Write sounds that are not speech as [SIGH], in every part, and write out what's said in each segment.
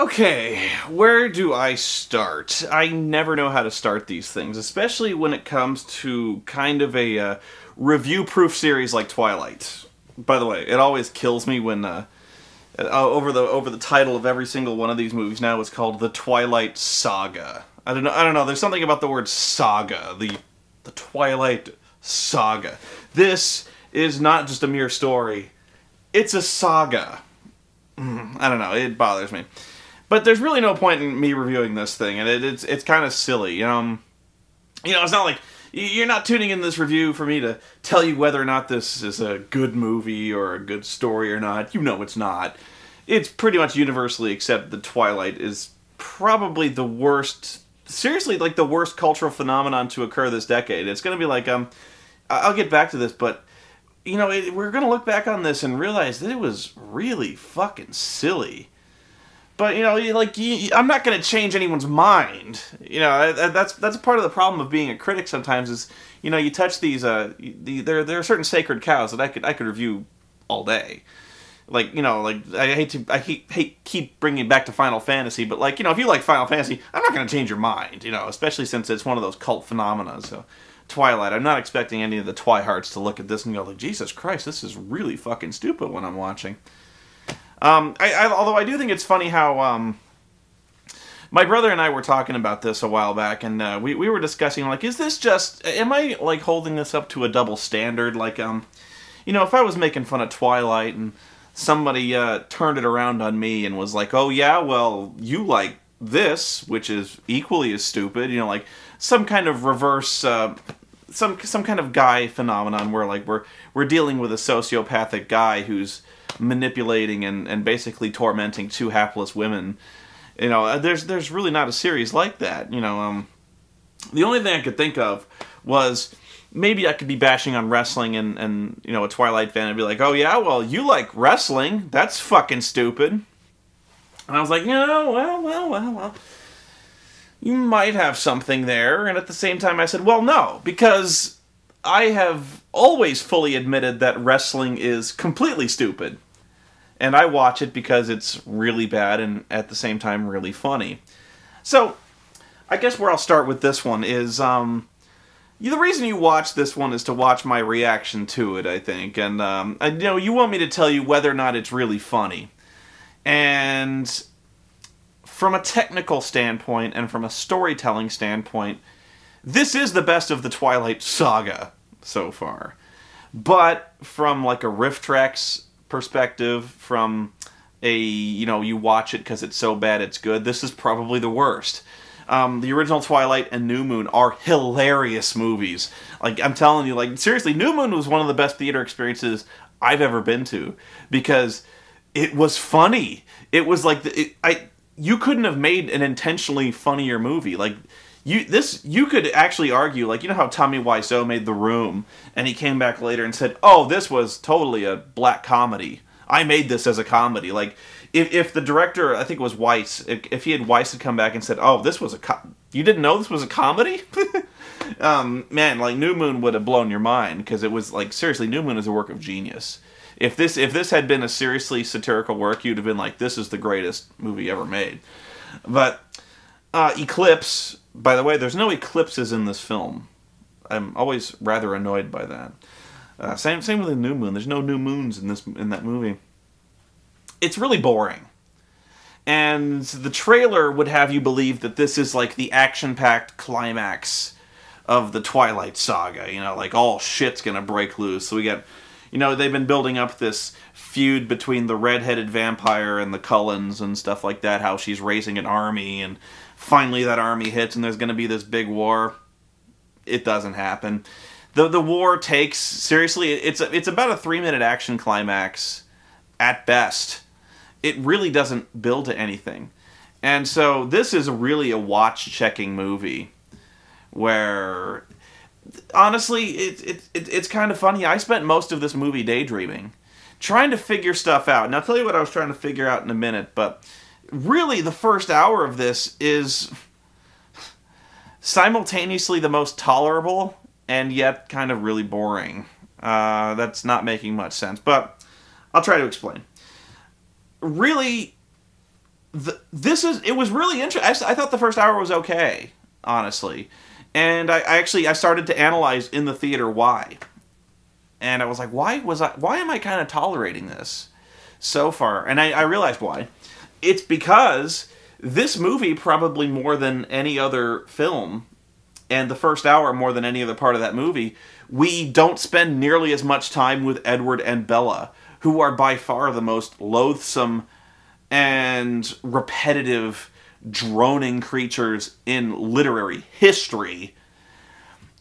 Okay, where do I start? I never know how to start these things, especially when it comes to kind of a uh, review proof series like Twilight. By the way, it always kills me when uh, uh, over the over the title of every single one of these movies now it's called the Twilight Saga. I don't know. I don't know. There's something about the word saga. The the Twilight Saga. This is not just a mere story. It's a saga. Mm, I don't know. It bothers me. But there's really no point in me reviewing this thing, and it, it's it's kind of silly. Um, you know, it's not like you're not tuning in this review for me to tell you whether or not this is a good movie or a good story or not. You know it's not. It's pretty much universally accepted that Twilight is probably the worst, seriously, like the worst cultural phenomenon to occur this decade. It's going to be like, um, I'll get back to this, but you know, it, we're going to look back on this and realize that it was really fucking silly. But you know, like you, I'm not going to change anyone's mind. You know, that's that's part of the problem of being a critic. Sometimes is you know you touch these. Uh, the, there there are certain sacred cows that I could I could review all day. Like you know, like I hate to I hate, hate keep bringing back to Final Fantasy, but like you know, if you like Final Fantasy, I'm not going to change your mind. You know, especially since it's one of those cult phenomena. So. Twilight. I'm not expecting any of the Twihards to look at this and go like, Jesus Christ, this is really fucking stupid when I'm watching. Um, I, I, although I do think it's funny how um, my brother and I were talking about this a while back, and uh, we we were discussing like, is this just? Am I like holding this up to a double standard? Like, um, you know, if I was making fun of Twilight and somebody uh, turned it around on me and was like, oh yeah, well you like this, which is equally as stupid. You know, like some kind of reverse. Uh, some some kind of guy phenomenon where like we're we're dealing with a sociopathic guy who's manipulating and, and basically tormenting two hapless women. You know, uh, there's there's really not a series like that. You know, um, the only thing I could think of was maybe I could be bashing on wrestling and, and you know a Twilight fan and be like, oh yeah, well you like wrestling, that's fucking stupid. And I was like, you know, well, well, well, well, you might have something there. And at the same time, I said, well, no, because I have always fully admitted that wrestling is completely stupid. And I watch it because it's really bad and at the same time really funny. So, I guess where I'll start with this one is um, the reason you watch this one is to watch my reaction to it, I think. And um, I, you know, you want me to tell you whether or not it's really funny. And from a technical standpoint and from a storytelling standpoint, this is the best of the Twilight saga so far. But from like a RiffTrax perspective, from a you know you watch it because it's so bad it's good. This is probably the worst. Um, the original Twilight and New Moon are hilarious movies. Like I'm telling you, like seriously, New Moon was one of the best theater experiences I've ever been to because it was funny. It was like the, it, I you couldn't have made an intentionally funnier movie. Like you this you could actually argue like you know how Tommy Wiseau made The Room and he came back later and said, "Oh, this was totally a black comedy. I made this as a comedy." Like if if the director, I think it was Weitz, if, if he had Weitz had come back and said, "Oh, this was a co- you didn't know this was a comedy?" [LAUGHS] um, man, like New Moon would have blown your mind because it was like seriously, New Moon is a work of genius. If this if this had been a seriously satirical work, you'd have been like, "This is the greatest movie ever made." But uh, Eclipse by the way, there's no eclipses in this film. I'm always rather annoyed by that. Uh, same same with the new moon. There's no new moons in this in that movie. It's really boring. And the trailer would have you believe that this is like the action-packed climax of the Twilight saga. You know, like all shit's gonna break loose. So we get, you know, they've been building up this feud between the red-headed vampire and the Cullens and stuff like that. How she's raising an army and finally that army hits and there's going to be this big war. It doesn't happen. The the war takes seriously it's it's about a 3 minute action climax at best. It really doesn't build to anything. And so this is really a watch checking movie where honestly it, it, it, it's kind of funny. I spent most of this movie daydreaming trying to figure stuff out. And I'll tell you what I was trying to figure out in a minute, but really the first hour of this is simultaneously the most tolerable and yet kind of really boring. Uh, that's not making much sense, but I'll try to explain. Really, the, this is it was really interesting. I, I thought the first hour was okay, honestly, and I, I actually I started to analyze in the theater why, and I was like, why was I? Why am I kind of tolerating this so far? And I, I realized why. It's because this movie probably more than any other film and the first hour more than any other part of that movie we don't spend nearly as much time with edward and bella who are by far the most loathsome and repetitive droning creatures in literary history.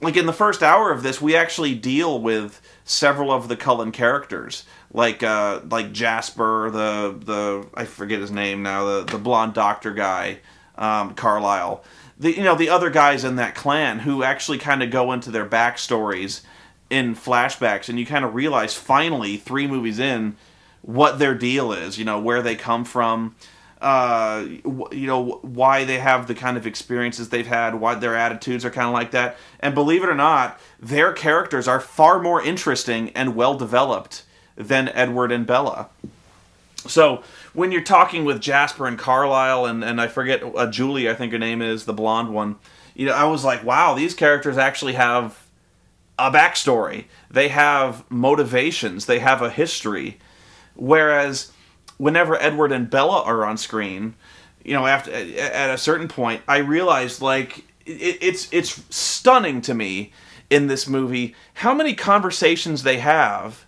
Like in the first hour of this we actually deal with several of the cullen characters. Like uh like jasper the the i forget his name now the the blonde doctor guy um carlisle the you know the other guys in that clan who actually kind of go into their backstories in flashbacks and you kind of realize finally three movies in what their deal is you know where they come from uh, you know why they have the kind of experiences they've had, why their attitudes are kind of like that. And believe it or not, their characters are far more interesting and well developed than Edward and Bella. So when you're talking with Jasper and Carlisle and and I forget uh, Julie, I think her name is the blonde one. You know, I was like, wow, these characters actually have a backstory. They have motivations. They have a history. Whereas whenever Edward and Bella are on screen, you know, after at a certain point, I realized like it, it's it's stunning to me in this movie how many conversations they have,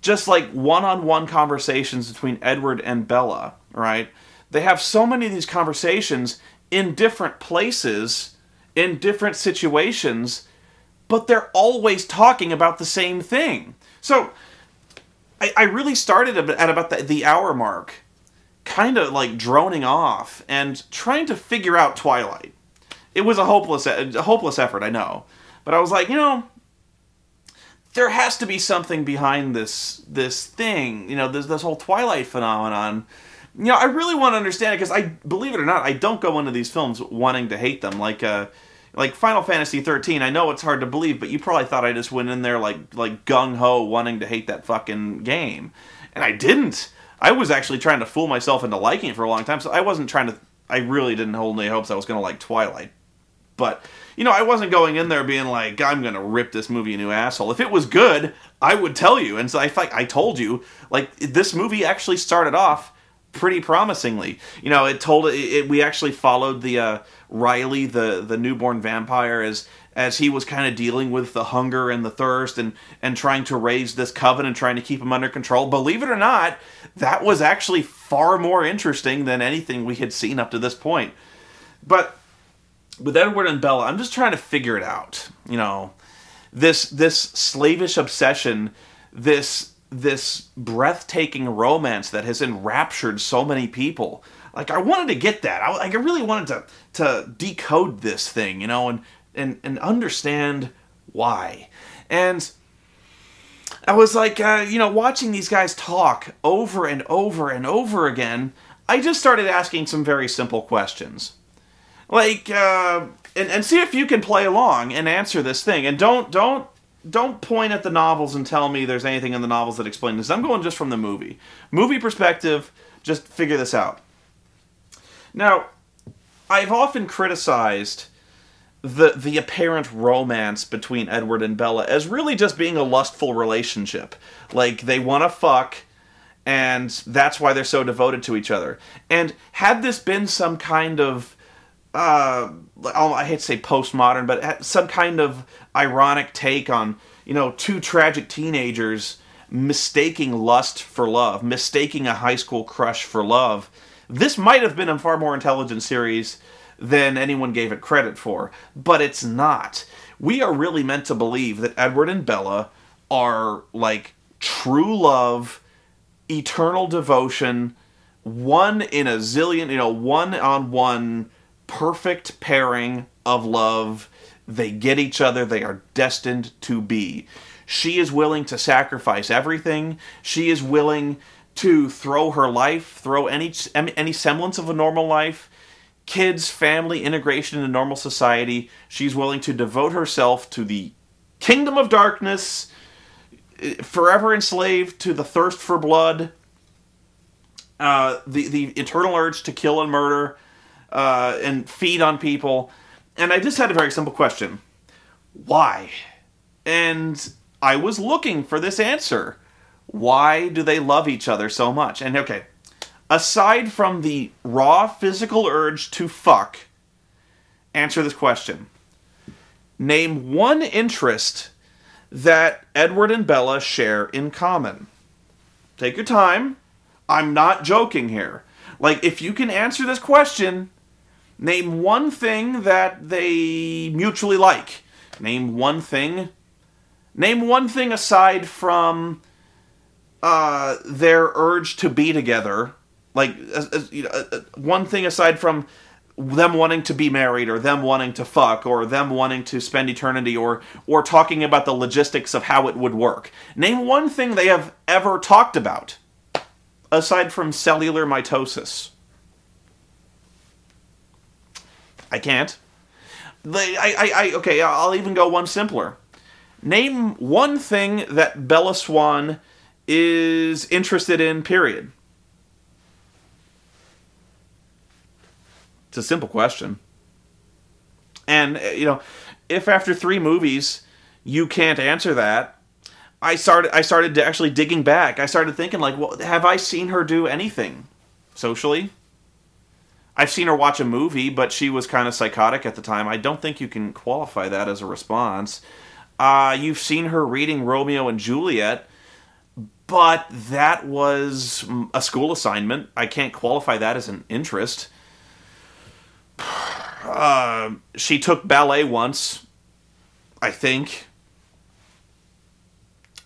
just like one-on-one conversations between Edward and Bella. Right? They have so many of these conversations in different places, in different situations, but they're always talking about the same thing. So I, I really started at about the, the hour mark, kind of like droning off and trying to figure out Twilight. It was a hopeless, a hopeless effort, I know, but I was like, you know, there has to be something behind this this thing, you know, this this whole Twilight phenomenon. You know, I really want to understand it because I believe it or not, I don't go into these films wanting to hate them. Like, uh, like Final Fantasy 13, I know it's hard to believe, but you probably thought I just went in there like like gung ho wanting to hate that fucking game, and I didn't. I was actually trying to fool myself into liking it for a long time, so I wasn't trying to. I really didn't hold any hopes I was going to like Twilight, but you know I wasn't going in there being like I'm going to rip this movie a new asshole. If it was good, I would tell you, and so I I told you like this movie actually started off pretty promisingly. You know, it told it, it we actually followed the. Uh, Riley, the the newborn vampire, as as he was kind of dealing with the hunger and the thirst and and trying to raise this coven and trying to keep him under control. Believe it or not, that was actually far more interesting than anything we had seen up to this point. But with Edward and Bella, I'm just trying to figure it out. You know, this this slavish obsession, this this breathtaking romance that has enraptured so many people like I wanted to get that. I like I really wanted to to decode this thing, you know, and and and understand why. And I was like, uh, you know, watching these guys talk over and over and over again. I just started asking some very simple questions, like, uh, and and see if you can play along and answer this thing. And don't don't don't point at the novels and tell me there's anything in the novels that explain this. I'm going just from the movie, movie perspective. Just figure this out. Now, I've often criticized the the apparent romance between Edward and Bella as really just being a lustful relationship. Like they want to fuck and that's why they're so devoted to each other. And had this been some kind of uh, I hate to say postmodern, but some kind of ironic take on you know two tragic teenagers mistaking lust for love, mistaking a high school crush for love, this might have been a far more intelligent series than anyone gave it credit for, but it's not. We are really meant to believe that Edward and Bella are like true love, eternal devotion, one in a zillion, you know, one on one perfect pairing of love. They get each other, they are destined to be. She is willing to sacrifice everything. She is willing to throw her life, throw any any semblance of a normal life, kids, family, integration into normal society. She's willing to devote herself to the kingdom of darkness, forever enslaved to the thirst for blood. uh, the the eternal urge to kill and murder uh, and feed on people. And I just had a very simple question: Why? And I was looking for this answer. Why do they love each other so much? And okay, aside from the raw physical urge to fuck, answer this question. Name one interest that Edward and Bella share in common. Take your time. I'm not joking here. Like, if you can answer this question, name one thing that they mutually like. Name one thing. Name one thing aside from uh, their urge to be together. Like, uh, you know, uh, uh, one thing aside from them wanting to be married or them wanting to fuck or them wanting to spend eternity or or talking about the logistics of how it would work. Name one thing they have ever talked about aside from cellular mitosis. I can't. I, I, I, okay, I'll even go one simpler. Name one thing that Bella Swan is interested in, period. It's a simple question. And, uh, you know, if after three movies you can't answer that, I started I started actually digging back. I started thinking like, well, have I seen her do anything socially? I've seen her watch a movie, but she was kind of psychotic at the time. I don't think you can qualify that as a response. Uh, you've seen her reading Romeo and Juliet, but that was a school assignment. I can't qualify that as an interest. [SIGHS] Uh, she took ballet once, I think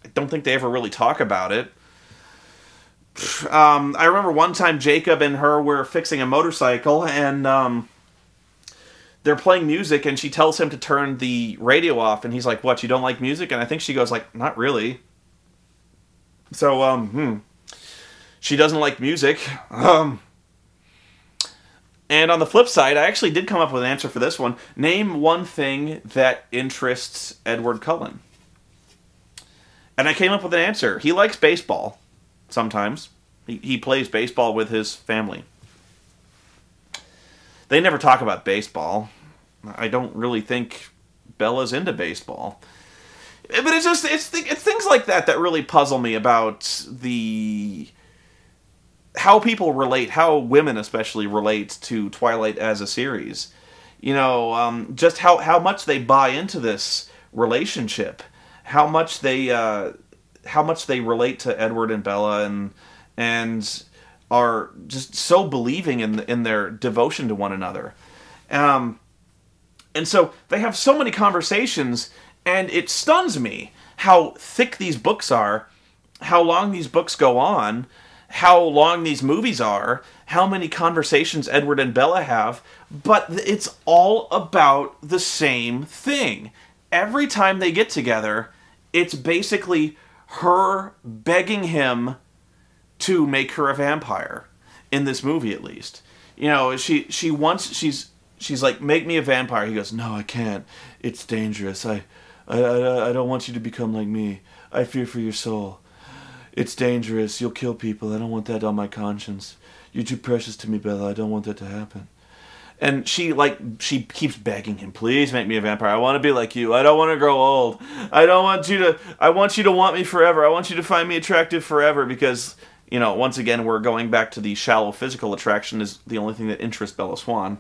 I don't think they ever really talk about it. Um, I remember one time Jacob and her were fixing a motorcycle, and um, they're playing music, and she tells him to turn the radio off, and he's like, "What? You don't like music?" And I think she goes like, "Not really." So, um, hmm. she doesn't like music. Um, and on the flip side, I actually did come up with an answer for this one. Name one thing that interests Edward Cullen. And I came up with an answer. He likes baseball sometimes. He, he plays baseball with his family. They never talk about baseball. I don't really think Bella's into baseball. But it's just it's, it's things like that that really puzzle me about the how people relate, how women especially relate to Twilight as a series. You know, um, just how how much they buy into this relationship how much they uh, how much they relate to Edward and Bella and and are just so believing in in their devotion to one another. Um, and so they have so many conversations, and it stuns me how thick these books are, how long these books go on, how long these movies are, how many conversations Edward and Bella have, but it's all about the same thing. Every time they get together, it's basically her begging him to make her a vampire in this movie at least. You know she she wants she's she's like make me a vampire. He goes no i can't. It's dangerous. I i i, I don't want you to become like me. I fear for your soul. It's dangerous. You'll kill people. I don't want that on my conscience. You're too precious to me bella. I don't want that to happen and she like she keeps begging him please make me a vampire. I want to be like you. I don't want to grow old. I don't want you to i want you to want me forever. I want you to find me attractive forever because you know once again we're going back to the shallow physical attraction is the only thing that interests bella swan.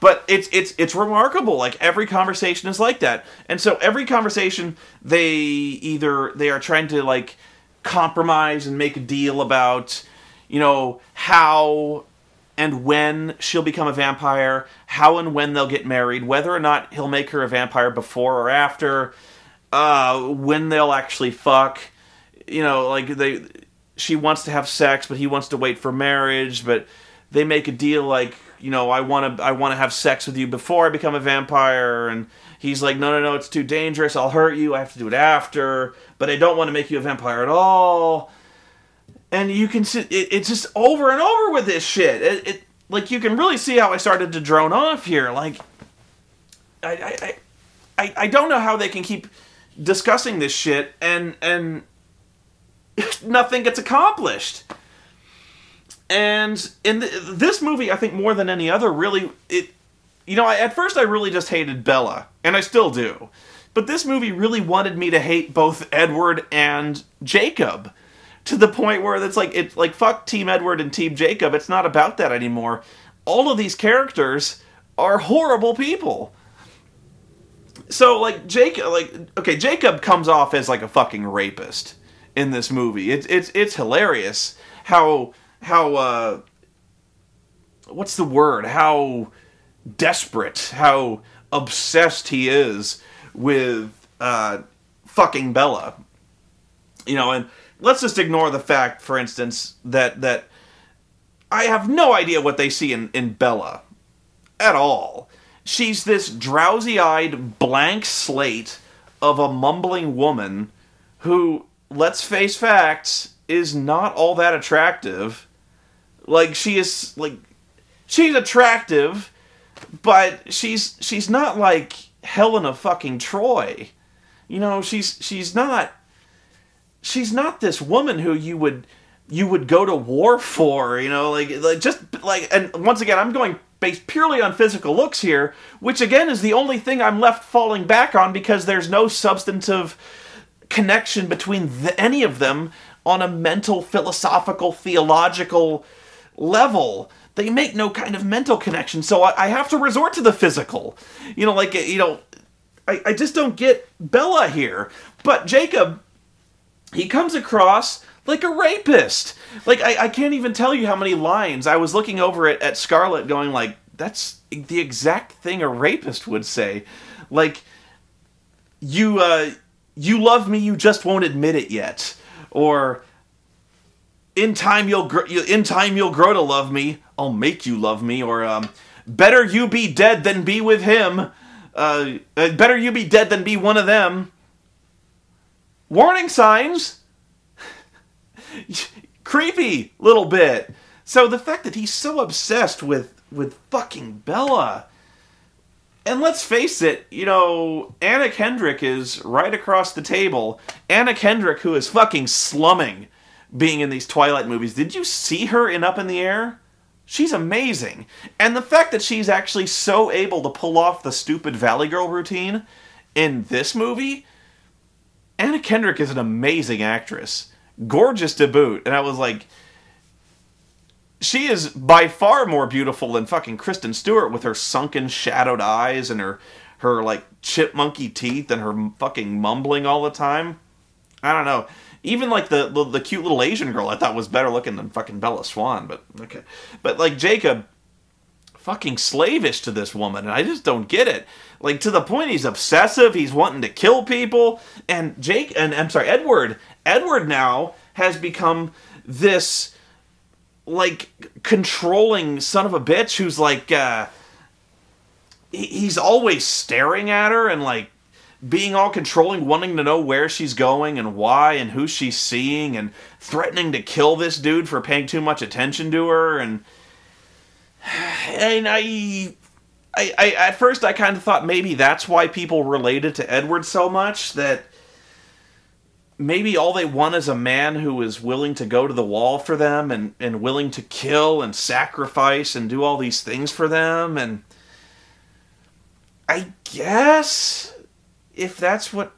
But it's it's it's remarkable. Like every conversation is like that. And so every conversation they either they are trying to like compromise and make a deal about you know how and when she'll become a vampire, how and when they'll get married, whether or not he'll make her a vampire before or after, uh, when they'll actually fuck. You know, like they, she wants to have sex, but he wants to wait for marriage. But they make a deal like, you know, I want to, I want to have sex with you before I become a vampire, and he's like, no, no, no, it's too dangerous. I'll hurt you. I have to do it after, but I don't want to make you a vampire at all and you can see it, it's just over and over with this shit. It, it, like you can really see how I started to drone off here. Like I I, I I don't know how they can keep discussing this shit and and [LAUGHS] nothing gets accomplished. And in the, this movie, I think more than any other, really, it, you know, I, at first I really just hated Bella, and I still do. But this movie really wanted me to hate both Edward and Jacob to the point where it's like it's like fuck Team Edward and Team Jacob. It's not about that anymore. All of these characters are horrible people. So like Jacob, like okay, Jacob comes off as like a fucking rapist in this movie. It's it's it's hilarious how how uh what's the word? How desperate, how obsessed he is with uh fucking Bella. You know, and let's just ignore the fact, for instance, that that I have no idea what they see in, in Bella at all. She's this drowsy eyed blank slate of a mumbling woman who, let's face facts, is not all that attractive. Like she is like she's attractive, but she's she's not like Helena fucking Troy. You know, she's she's not she's not this woman who you would you would go to war for, you know, like like just like and once again I'm going based purely on physical looks here, which again is the only thing I'm left falling back on because there's no substantive connection between the, any of them on a mental, philosophical, theological level. They make no kind of mental connection, so I, I have to resort to the physical. You know, like you know, I, I just don't get Bella here. But Jacob, he comes across like a rapist. Like I, I can't even tell you how many lines I was looking over at, at Scarlett going like, that's the exact thing a rapist would say. Like you uh you love me, you just won't admit it yet. Or in time you'll gr- in time you'll grow to love me. I'll make you love me. Or um, better you be dead than be with him. Uh, uh, better you be dead than be one of them. Warning signs [LAUGHS] creepy little bit. So the fact that he's so obsessed with with fucking Bella. And let's face it, you know, Anna Kendrick is right across the table. Anna Kendrick, who is fucking slumming being in these Twilight movies. Did you see her in Up in the Air? She's amazing. And the fact that she's actually so able to pull off the stupid Valley Girl routine in this movie, Anna Kendrick is an amazing actress gorgeous to boot. And I was like, she is by far more beautiful than fucking Kristen Stewart with her sunken, shadowed eyes and her her like chipmunky teeth and her fucking mumbling all the time. I don't know. Even like the, the, the cute little Asian girl, I thought was better looking than fucking Bella Swan. But okay, but like Jacob, fucking slavish to this woman, and I just don't get it. Like to the point he's obsessive. He's wanting to kill people, and Jake and I'm sorry, Edward. Edward now has become this like controlling son of a bitch who's like uh he's always staring at her and like being all controlling, wanting to know where she's going and why and who she's seeing and threatening to kill this dude for paying too much attention to her. And [SIGHS] and I I, I at first I kind of thought maybe that's why people related to Edward so much that maybe all they want is a man who is willing to go to the wall for them and, and willing to kill and sacrifice and do all these things for them and I guess if that's what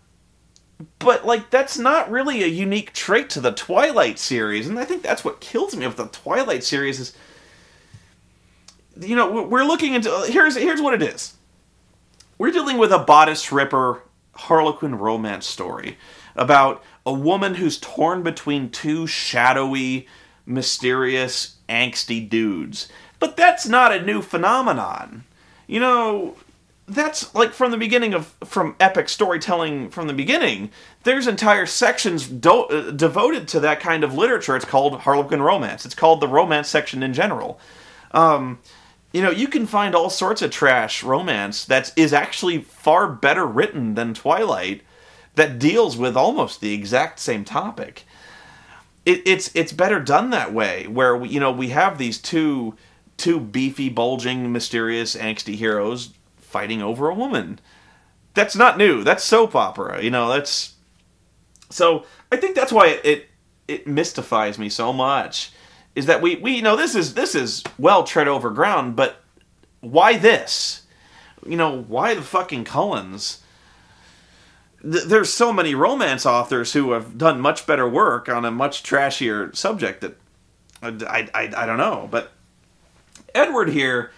but like that's not really a unique trait to the Twilight series and I think that's what kills me of the Twilight series is you know we're looking into here's here's what it is we're dealing with a bodice ripper harlequin romance story about a woman who's torn between two shadowy, mysterious, angsty dudes. But that's not a new phenomenon. You know, that's like from the beginning of from epic storytelling from the beginning there's entire sections do- uh, devoted to that kind of literature it's called harlequin romance it's called the romance section in general um, you know you can find all sorts of trash romance that is actually far better written than twilight that deals with almost the exact same topic. It, it's it's better done that way, where we, you know we have these two two beefy, bulging, mysterious, angsty heroes fighting over a woman. That's not new. That's soap opera. You know that's so. I think that's why it it, it mystifies me so much is that we we you know this is this is well tread over ground, but why this? You know why the fucking Cullens? Th- there's so many romance authors who have done much better work on a much trashier subject that I, I, I don't know, but Edward here,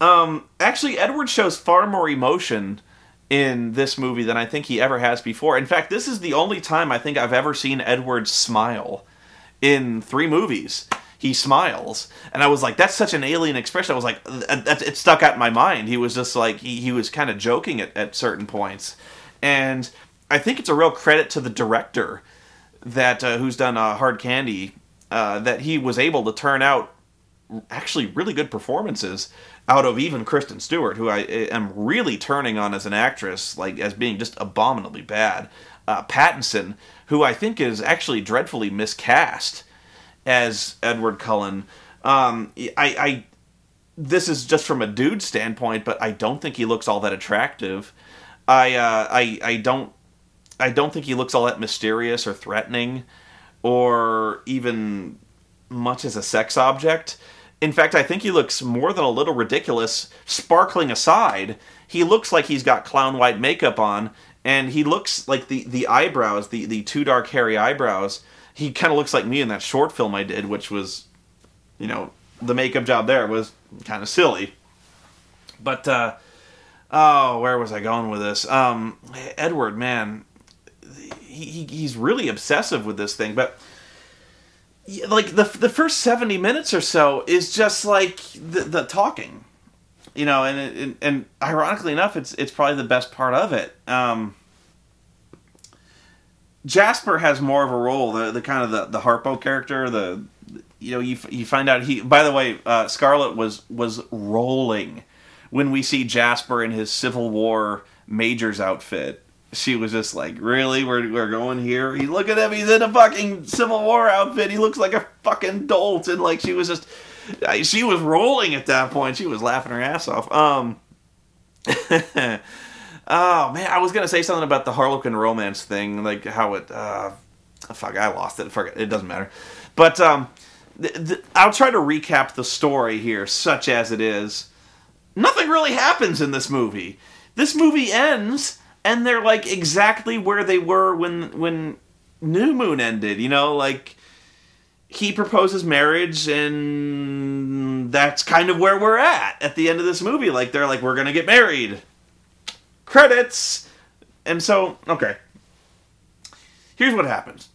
um, actually Edward shows far more emotion in this movie than I think he ever has before. In fact, this is the only time I think I've ever seen Edward smile in three movies. He smiles, and I was like, "That's such an alien expression." I was like, "It stuck out in my mind." He was just like he, he was kind of joking at, at certain points, and I think it's a real credit to the director that uh, who's done uh, Hard Candy uh, that he was able to turn out actually really good performances out of even Kristen Stewart, who I am really turning on as an actress, like as being just abominably bad. Uh, Pattinson, who I think is actually dreadfully miscast as Edward Cullen. Um, I, I, this is just from a dude standpoint, but I don't think he looks all that attractive. I, uh, I, I don't, I don't think he looks all that mysterious or threatening, or even much as a sex object. In fact, I think he looks more than a little ridiculous, sparkling aside. He looks like he's got clown white makeup on, and he looks like the, the eyebrows, the, the two dark hairy eyebrows. He kind of looks like me in that short film I did, which was, you know, the makeup job there was kind of silly. But, uh, oh, where was I going with this? Um, Edward, man, he, he, he's really obsessive with this thing, but like the the first 70 minutes or so is just like the, the talking you know and, and and ironically enough it's it's probably the best part of it um Jasper has more of a role the the kind of the the Harpo character the you know you you find out he by the way uh, Scarlett was was rolling when we see Jasper in his Civil War major's outfit she was just like, "Really? We're we're going here? He look at him. He's in a fucking Civil War outfit. He looks like a fucking dolt." And like she was just, she was rolling at that point. She was laughing her ass off. Um. [LAUGHS] oh man, I was gonna say something about the Harlequin romance thing, like how it. Uh, fuck, I lost it. It. It doesn't matter. But um, th- th- I'll try to recap the story here, such as it is. Nothing really happens in this movie. This movie ends and they're like exactly where they were when when New Moon ended. You know, like he proposes marriage, and that's kind of where we're at at the end of this movie. Like they're like, we're gonna get married. Credits, and so okay. Here's what happens.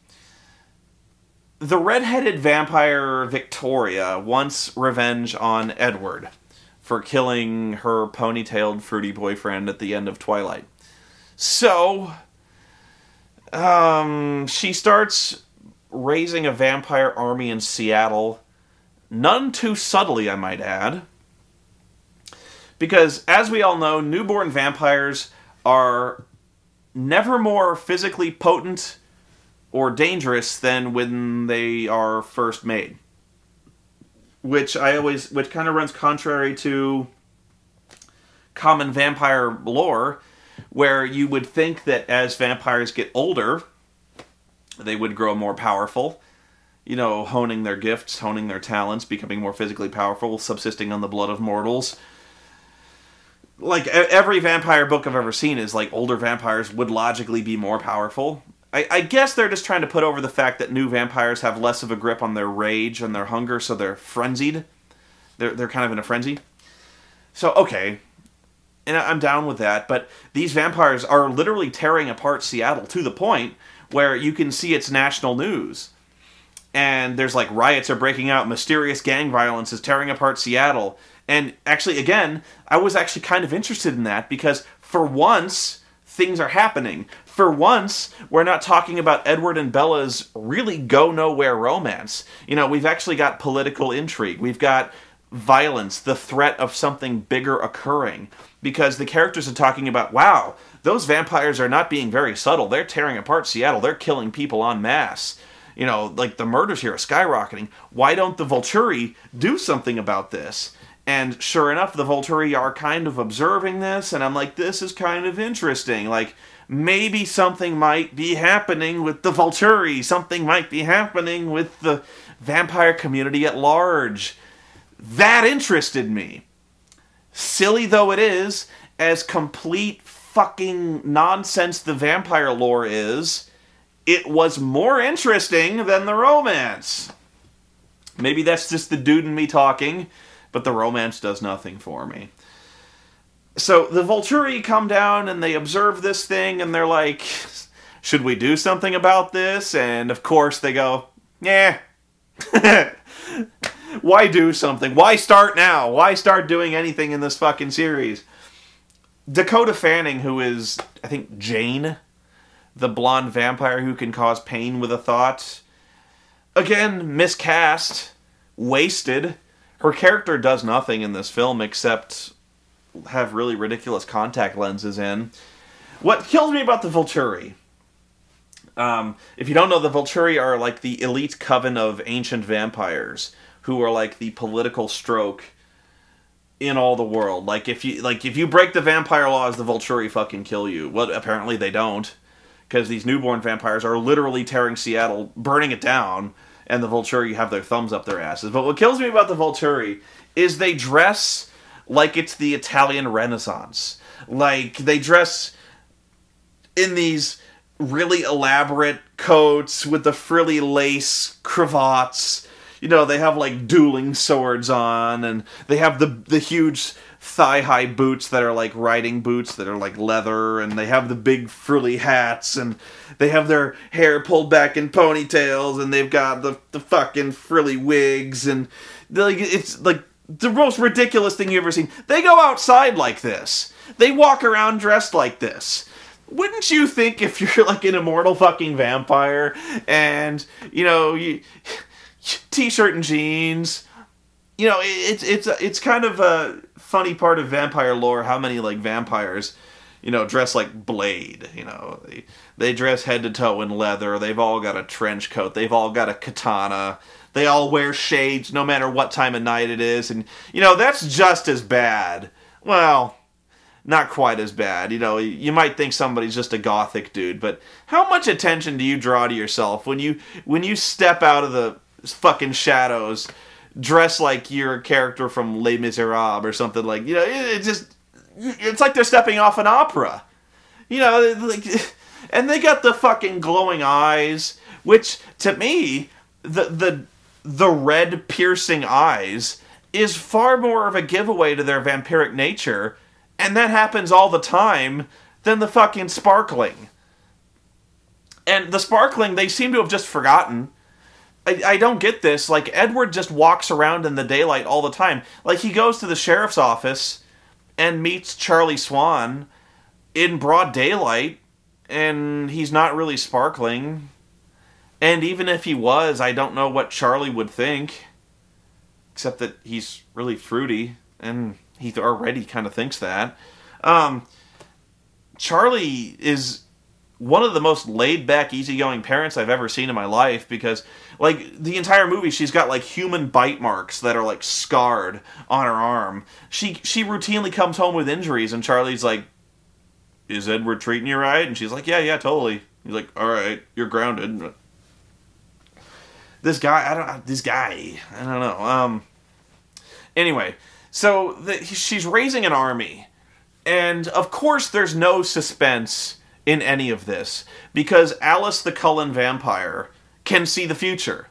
The redheaded vampire Victoria wants revenge on Edward for killing her ponytailed fruity boyfriend at the end of Twilight. So, um, she starts raising a vampire army in Seattle, none too subtly, I might add. Because, as we all know, newborn vampires are never more physically potent or dangerous than when they are first made. Which I always, which kind of runs contrary to common vampire lore where you would think that as vampires get older, they would grow more powerful, you know, honing their gifts, honing their talents, becoming more physically powerful, subsisting on the blood of mortals. Like every vampire book I've ever seen is like older vampires would logically be more powerful. I, I guess they're just trying to put over the fact that new vampires have less of a grip on their rage and their hunger, so they're frenzied. They're they're kind of in a frenzy. So okay, and I'm down with that. But these vampires are literally tearing apart Seattle to the point where you can see it's national news. And there's like riots are breaking out, mysterious gang violence is tearing apart Seattle. And actually, again, I was actually kind of interested in that because for once, things are happening. For once, we're not talking about Edward and Bella's really go nowhere romance. You know, we've actually got political intrigue. We've got violence, the threat of something bigger occurring because the characters are talking about, wow, those vampires are not being very subtle. They're tearing apart Seattle. They're killing people en masse. You know, like the murders here are skyrocketing. Why don't the Volturi do something about this? And sure enough, the Volturi are kind of observing this, and I'm like, this is kind of interesting. Like, maybe something might be happening with the Volturi. Something might be happening with the vampire community at large. That interested me. Silly though it is, as complete fucking nonsense the vampire lore is, it was more interesting than the romance. Maybe that's just the dude in me talking, but the romance does nothing for me. So the Volturi come down and they observe this thing and they're like, should we do something about this? And of course they go, yeah. [LAUGHS] Why do something? Why start now? Why start doing anything in this fucking series? Dakota Fanning, who is, I think, Jane, the blonde vampire who can cause pain with a thought. Again, miscast, wasted. Her character does nothing in this film except have really ridiculous contact lenses in. What kills me about the Volturi um, if you don't know, the Volturi are like the elite coven of ancient vampires who are like the political stroke in all the world. Like if you like if you break the vampire laws, the Volturi fucking kill you. Well, apparently they don't, because these newborn vampires are literally tearing Seattle, burning it down, and the Volturi have their thumbs up their asses. But what kills me about the Volturi is they dress like it's the Italian Renaissance. Like they dress in these really elaborate coats with the frilly lace cravats. You know, they have like dueling swords on, and they have the the huge thigh high boots that are like riding boots that are like leather, and they have the big frilly hats, and they have their hair pulled back in ponytails, and they've got the the fucking frilly wigs, and like it's like the most ridiculous thing you've ever seen. They go outside like this. They walk around dressed like this wouldn't you think if you're like an immortal fucking vampire and you know you t-shirt and jeans you know it's it's it's kind of a funny part of vampire lore how many like vampires you know dress like blade you know? They, they dress head to toe in leather. They've all got a trench coat. They've all got a katana. They all wear shades no matter what time of night it is. And you know that's just as bad. Well not quite as bad. You know, you might think somebody's just a gothic dude, but how much attention do you draw to yourself when you when you step out of the fucking shadows, dress like you're a character from Les Miserables or something like you know? It, it just it's like they're stepping off an opera, you know, like, [LAUGHS] and they got the fucking glowing eyes, which to me, the the the red piercing eyes is far more of a giveaway to their vampiric nature and that happens all the time, than the fucking sparkling. And the sparkling, they seem to have just forgotten. I, I don't get this. Like, Edward just walks around in the daylight all the time. Like, he goes to the sheriff's office and meets Charlie Swan in broad daylight, and he's not really sparkling. And even if he was, I don't know what Charlie would think. Except that he's really fruity, and he already kind of thinks that. Um, Charlie is one of the most laid back, easygoing parents I've ever seen in my life because, like, the entire movie, she's got like human bite marks that are like scarred on her arm. She she routinely comes home with injuries, and Charlie's like, "Is Edward treating you right?" And she's like, "Yeah, yeah, totally." He's like, "All right, you're grounded." This guy, I don't. This guy, I don't know. Um. Anyway, so the, she's raising an army, and of course, there's no suspense in any of this because Alice the Cullen vampire can see the future.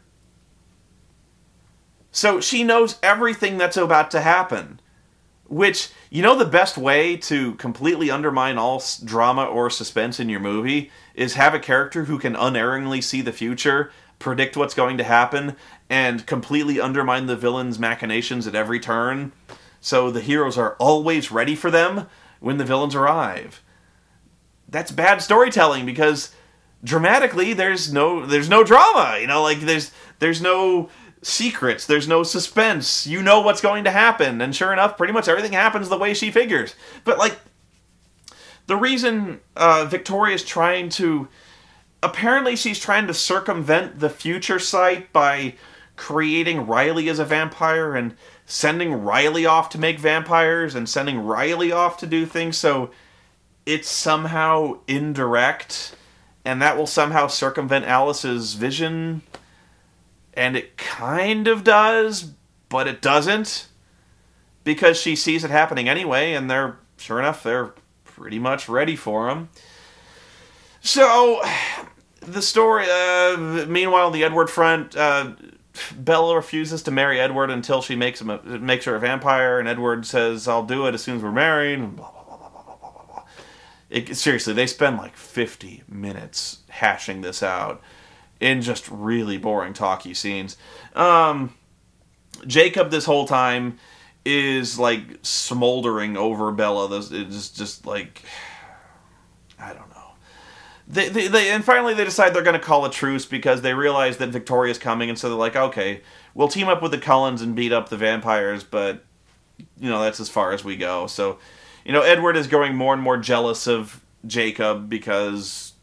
So she knows everything that's about to happen. Which, you know, the best way to completely undermine all drama or suspense in your movie is have a character who can unerringly see the future, predict what's going to happen, and completely undermine the villain's machinations at every turn so the heroes are always ready for them when the villains arrive. That's bad storytelling because dramatically there's no there's no drama, you know, like there's there's no secrets, there's no suspense. You know what's going to happen and sure enough pretty much everything happens the way she figures. But like the reason uh, Victoria's trying to apparently she's trying to circumvent the future sight by creating Riley as a vampire and sending Riley off to make vampires and sending Riley off to do things so it's somehow indirect, and that will somehow circumvent Alice's vision. And it kind of does, but it doesn't. Because she sees it happening anyway, and they're, sure enough, they're pretty much ready for him. So, the story. Uh, meanwhile, the Edward front, uh, Bella refuses to marry Edward until she makes him a, makes her a vampire, and Edward says, "I'll do it as soon as we're married." Blah it, seriously, they spend like fifty minutes hashing this out in just really boring talky scenes. Um, Jacob, this whole time, is like smoldering over Bella. This it's just like I don't know. They, they, they, and finally they decide they're going to call a truce because they realize that Victoria's coming, and so they're like, okay, we'll team up with the Cullens and beat up the vampires, but you know that's as far as we go. So, you know, Edward is growing more and more jealous of Jacob because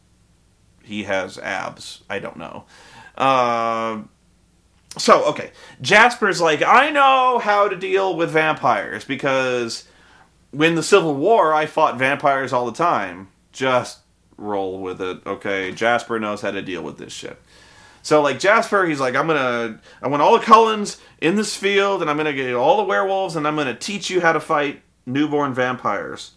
he has abs. I don't know. Uh, so okay, Jasper's like, I know how to deal with vampires because when the Civil War, I fought vampires all the time. Just roll with it. Okay, Jasper knows how to deal with this shit. So like Jasper, he's like, I'm gonna, I want all the Cullens in this field, and I'm gonna get all the werewolves, and I'm gonna teach you how to fight newborn vampires.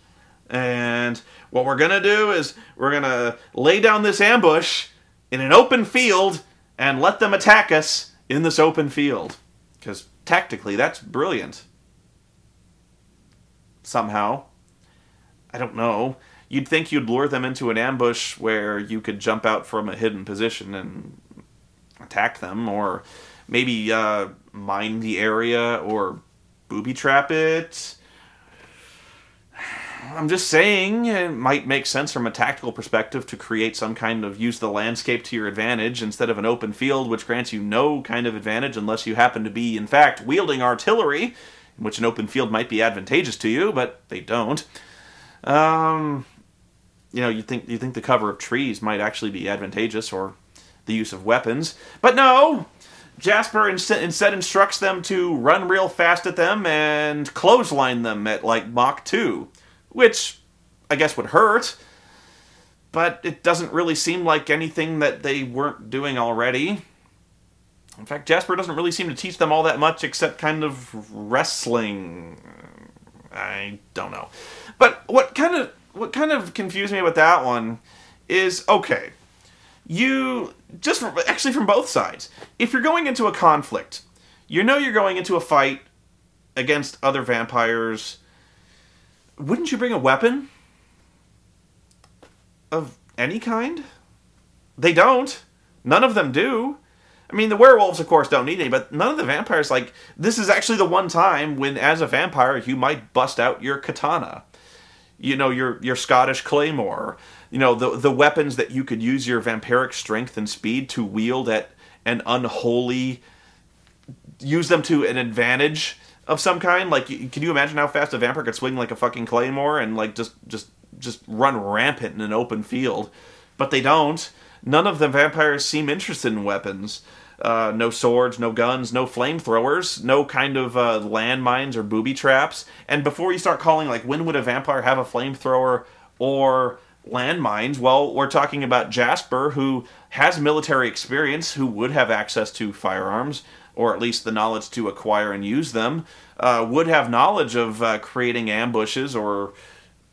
And what we're gonna do is we're gonna lay down this ambush in an open field and let them attack us in this open field. Because tactically, that's brilliant. Somehow. I don't know you'd think you'd lure them into an ambush where you could jump out from a hidden position and attack them, or maybe uh, mine the area or booby trap it. I'm just saying it might make sense from a tactical perspective to create some kind of use the landscape to your advantage instead of an open field, which grants you no kind of advantage unless you happen to be, in fact, wielding artillery, in which an open field might be advantageous to you, but they don't. Um, you know, you think you think the cover of trees might actually be advantageous or the use of weapons, but no. Jasper instead, instead instructs them to run real fast at them and clothesline them at like Mach 2, which I guess would hurt, but it doesn't really seem like anything that they weren't doing already. In fact, Jasper doesn't really seem to teach them all that much except kind of wrestling. I don't know. But what kind of what kind of confused me about that one is okay. You just actually from both sides. If you're going into a conflict, you know you're going into a fight against other vampires. Wouldn't you bring a weapon of any kind? They don't. None of them do. I mean, the werewolves, of course, don't need any, but none of the vampires, like, this is actually the one time when, as a vampire, you might bust out your katana you know your your Scottish claymore, you know the the weapons that you could use your vampiric strength and speed to wield at an unholy, use them to an advantage of some kind. Like, can you imagine how fast a vampire could swing like a fucking claymore and like just just just run rampant in an open field? But they don't. None of the vampires seem interested in weapons. Uh, no swords, no guns, no flamethrowers, no kind of uh, landmines or booby traps. And before you start calling, like, when would a vampire have a flamethrower or landmines? Well, we're talking about Jasper, who has military experience, who would have access to firearms, or at least the knowledge to acquire and use them, uh, would have knowledge of uh, creating ambushes or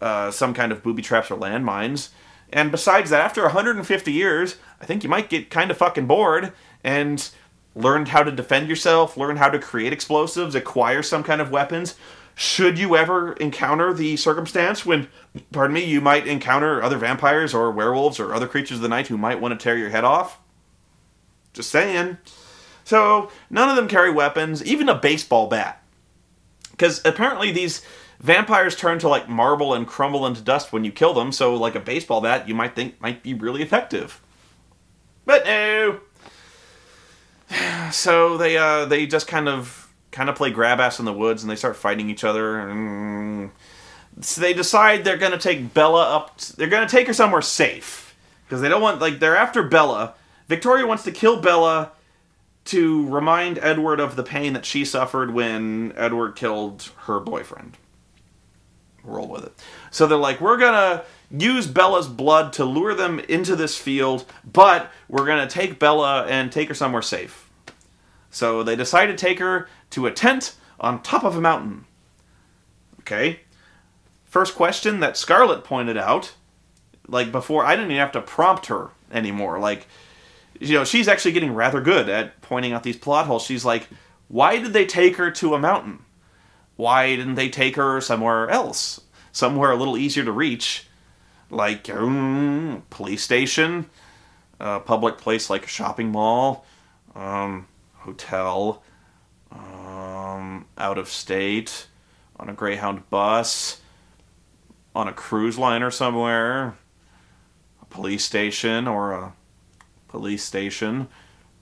uh, some kind of booby traps or landmines. And besides that, after 150 years, I think you might get kind of fucking bored and learned how to defend yourself, learn how to create explosives, acquire some kind of weapons. Should you ever encounter the circumstance when, pardon me, you might encounter other vampires or werewolves or other creatures of the night who might want to tear your head off? Just saying. So, none of them carry weapons, even a baseball bat. Because apparently these vampires turn to like marble and crumble into dust when you kill them, so like a baseball bat you might think might be really effective. But no [SIGHS] so they uh, they just kind of kind of play grab ass in the woods and they start fighting each other. And so they decide they're gonna take Bella up. They're gonna take her somewhere safe because they don't want like they're after Bella. Victoria wants to kill Bella to remind Edward of the pain that she suffered when Edward killed her boyfriend. Roll with it. So they're like, we're gonna use Bella's blood to lure them into this field, but we're gonna take Bella and take her somewhere safe. So they decide to take her to a tent on top of a mountain. Okay. First question that Scarlett pointed out, like before, I didn't even have to prompt her anymore. Like, you know, she's actually getting rather good at pointing out these plot holes. She's like, why did they take her to a mountain? Why didn't they take her somewhere else? Somewhere a little easier to reach, like um, police station, a public place like a shopping mall, um, hotel, um, out of state, on a Greyhound bus, on a cruise liner somewhere, a police station or a police station,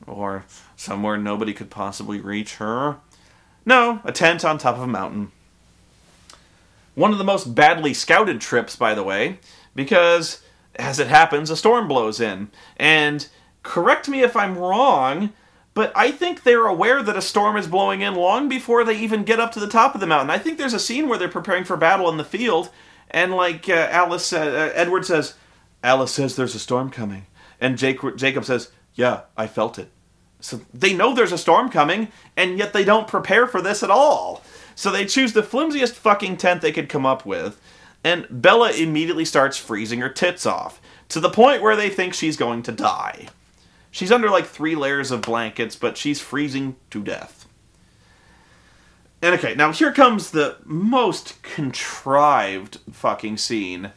or somewhere nobody could possibly reach her. No, a tent on top of a mountain. One of the most badly scouted trips, by the way, because as it happens, a storm blows in. And correct me if I'm wrong, but I think they're aware that a storm is blowing in long before they even get up to the top of the mountain. I think there's a scene where they're preparing for battle in the field, and like uh, Alice, uh, Edward says, Alice says there's a storm coming, and Jake, Jacob says, Yeah, I felt it. So they know there's a storm coming, and yet they don't prepare for this at all. So they choose the flimsiest fucking tent they could come up with, and Bella immediately starts freezing her tits off to the point where they think she's going to die. She's under like three layers of blankets, but she's freezing to death. And okay, now here comes the most contrived fucking scene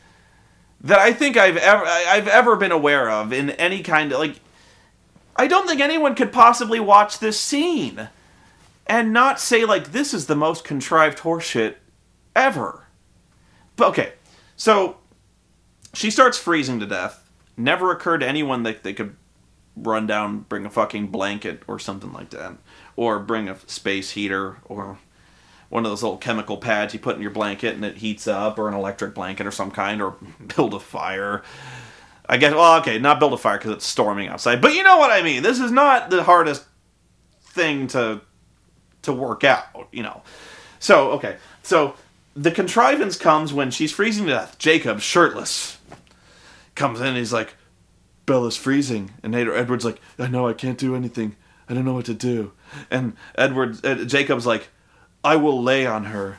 that I think I've ever I've ever been aware of in any kind of like I don't think anyone could possibly watch this scene and not say like this is the most contrived horseshit ever. But okay, so she starts freezing to death. Never occurred to anyone that they could run down, bring a fucking blanket or something like that, or bring a space heater or one of those little chemical pads you put in your blanket and it heats up, or an electric blanket or some kind, or [LAUGHS] build a fire. I guess. Well, okay, not build a fire because it's storming outside, but you know what I mean. This is not the hardest thing to to work out, you know. So okay, so the contrivance comes when she's freezing to death. Jacob, shirtless, comes in. he's like, "Bella's freezing," and Edward's like, "I know I can't do anything. I don't know what to do." And Edward, uh, Jacob's like, "I will lay on her."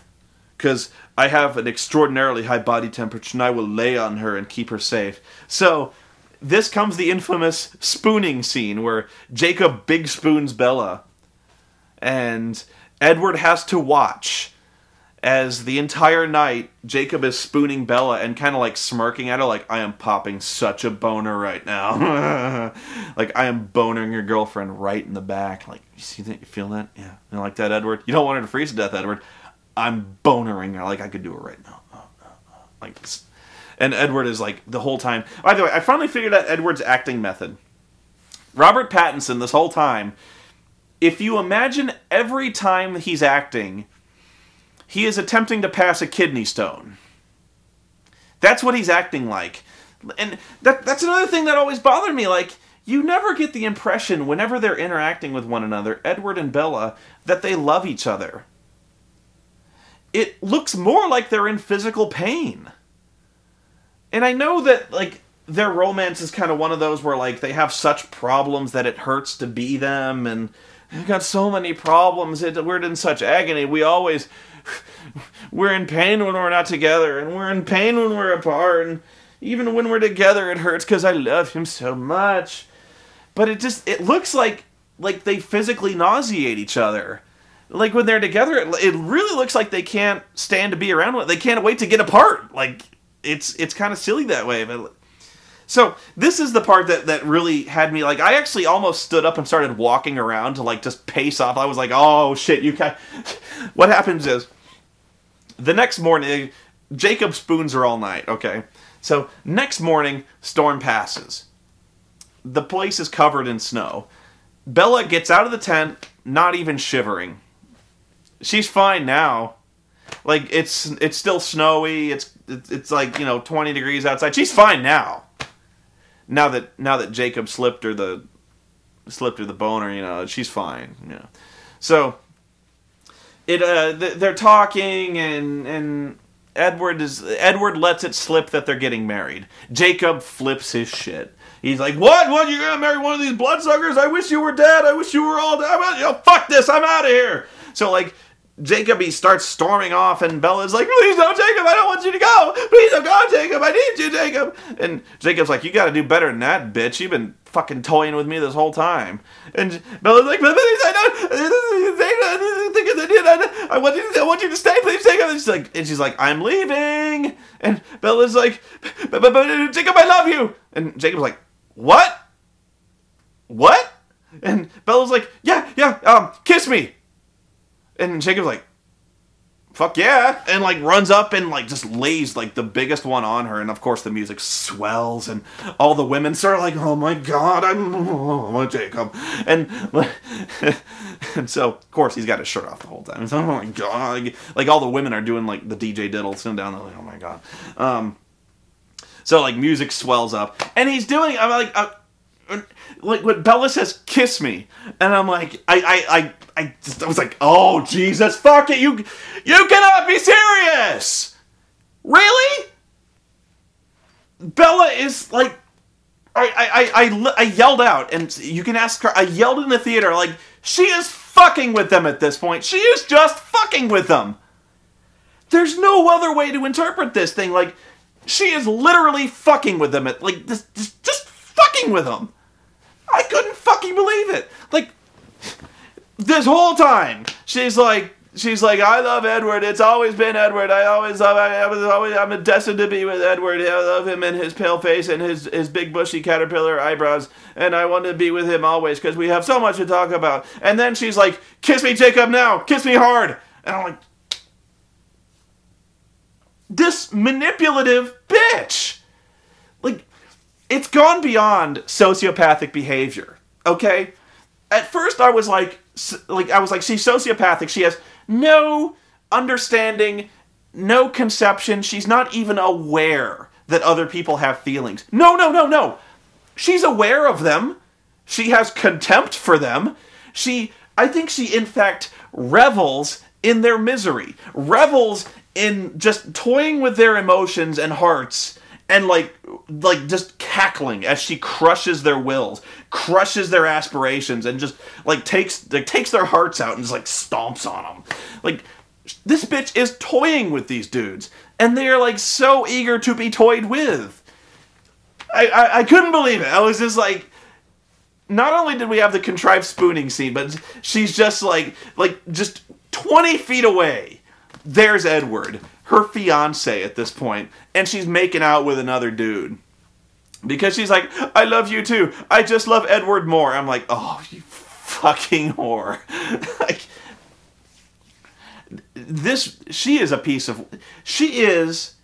because I have an extraordinarily high body temperature and I will lay on her and keep her safe. So, this comes the infamous spooning scene where Jacob big spoons Bella and Edward has to watch as the entire night Jacob is spooning Bella and kind of like smirking at her, like, I am popping such a boner right now. [LAUGHS] like, I am boning your girlfriend right in the back. Like, you see that? You feel that? Yeah. Like that, Edward? You don't want her to freeze to death, Edward. I'm bonering her. Like, I could do it right now. Oh, oh, oh. Like, and Edward is like the whole time. By the way, I finally figured out Edward's acting method. Robert Pattinson, this whole time, if you imagine every time he's acting, he is attempting to pass a kidney stone. That's what he's acting like. And that that's another thing that always bothered me. Like, you never get the impression, whenever they're interacting with one another, Edward and Bella, that they love each other. It looks more like they're in physical pain. And I know that, like, their romance is kind of one of those where, like, they have such problems that it hurts to be them, and we've got so many problems, we're in such agony. We always we're in pain when we're not together, and we're in pain when we're apart, and even when we're together, it hurts because I love him so much. But it just it looks like like they physically nauseate each other. Like when they're together, it, it really looks like they can't stand to be around. They can't wait to get apart. Like it's it's kind of silly that way, but. So this is the part that, that really had me like I actually almost stood up and started walking around to like just pace off. I was like, oh shit, you can [LAUGHS] What happens is the next morning, Jacob spoons her all night, okay? So, next morning, storm passes. The place is covered in snow. Bella gets out of the tent, not even shivering. She's fine now. Like it's it's still snowy. It's it's, it's like, you know, 20 degrees outside. She's fine now. Now that now that Jacob slipped her the slipped her the boner, you know, she's fine, you know. So, it uh, they're talking and and Edward is Edward lets it slip that they're getting married. Jacob flips his shit. he's like, "What? What? You're gonna marry one of these bloodsuckers? I wish you were dead. I wish you were all dead. I'm out, know, fuck this. I'm out of here." So like. Jacob, he starts storming off, and Bella's like, "Please don't, Jacob! I don't want you to go. Please don't go, Jacob. I need you, Jacob." And Jacob's like, "You got to do better than that, bitch. You've been fucking toying with me this whole time." And Bella's like, "But please, I don't. I want you. To, I want you to stay, please, Jacob." And she's like, and she's like, "I'm leaving." And Bella's like, "But, but, but Jacob, I love you." And Jacob's like, "What? What?" And Bella's like, "Yeah, yeah. Um, kiss me." And Jacob's like, fuck yeah. And like runs up and like just lays like the biggest one on her. And of course the music swells and all the women start like oh my god i'm oh, jacob. And [LAUGHS] and so of course he's got his shirt off the whole time. Oh my god. Like all the women are doing like the dj diddle sitting down there like oh my god. Um so like music swells up. And he's doing i'm like uh, like when Bella says "kiss me," and I'm like, I, I, I, I just, I was like, oh Jesus, fuck it, you, you cannot be serious, really? Bella is like, I, I, I, I, I yelled out, and you can ask her. I yelled in the theater, like, she is fucking with them at this point. She is just fucking with them. There's no other way to interpret this thing. Like, she is literally fucking with them at like just, just, just fucking with them. I couldn't fucking believe it. Like this whole time, she's like, she's like, I love Edward. It's always been Edward. I always love. I was always. I'm destined to be with Edward. I love him and his pale face and his his big bushy caterpillar eyebrows. And I want to be with him always because we have so much to talk about. And then she's like, "Kiss me, Jacob, now. Kiss me hard." And I'm like, this manipulative bitch. Like, it's gone beyond sociopathic behavior. Okay, at first I was like, like I was like, she's sociopathic. She has no understanding, no conception. She's not even aware that other people have feelings. No, no, no, no. She's aware of them. She has contempt for them. She, I think she in fact revels in their misery, revels in just toying with their emotions and hearts and like like just cackling as she crushes their wills, crushes their aspirations, and just like takes like takes their hearts out and just like stomps on them. Like this bitch is toying with these dudes, and they are like so eager to be toyed with. I, I, I couldn't believe it. I was just like, not only did we have the contrived spooning scene, but she's just like like just twenty feet away. There's Edward her fiance at this point, and she's making out with another dude. Because she's like, I love you too. I just love Edward more. I'm like, oh, you fucking whore. [LAUGHS] like, this, she is a piece of, she is,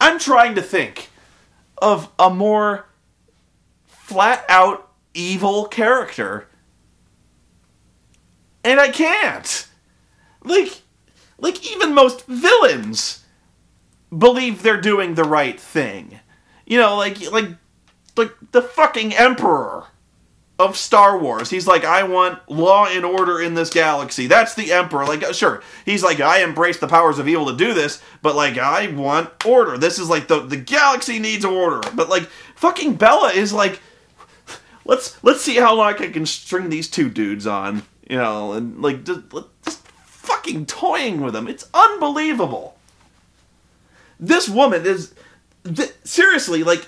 I'm trying to think of a more flat out evil character. And I can't. Like, like, even most villains believe they're doing the right thing. You know, like, like, like the fucking Emperor of Star Wars. He's like, I want law and order in this galaxy. That's the Emperor. Like, uh, sure, he's like, I embrace the powers of evil to do this, but like, I want order. This is like the the galaxy needs order. But like, fucking Bella is like, let's let's see how long I can string these two dudes on. You know, and like, just, just fucking toying with him. It's unbelievable. This woman is th- seriously like